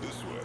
This way.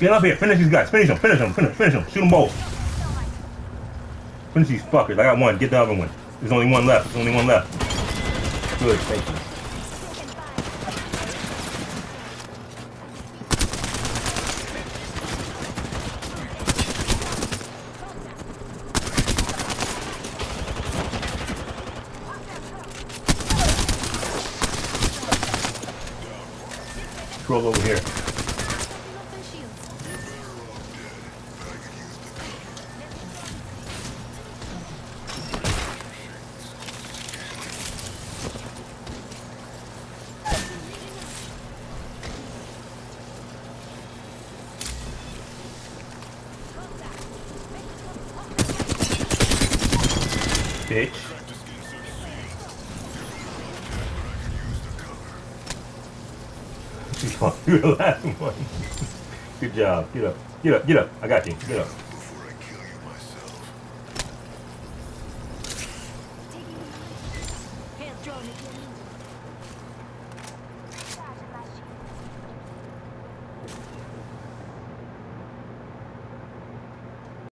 Get up here. Finish these guys. Finish them. Finish them. Finish, finish them. Shoot them both. Finish these fuckers. I got one. Get the other one. There's only one left. There's only one left. Good. Thank you. Troll over here. Bitch. You're the last one. Good job. Get up. Get up. Get up. I got you. Get up.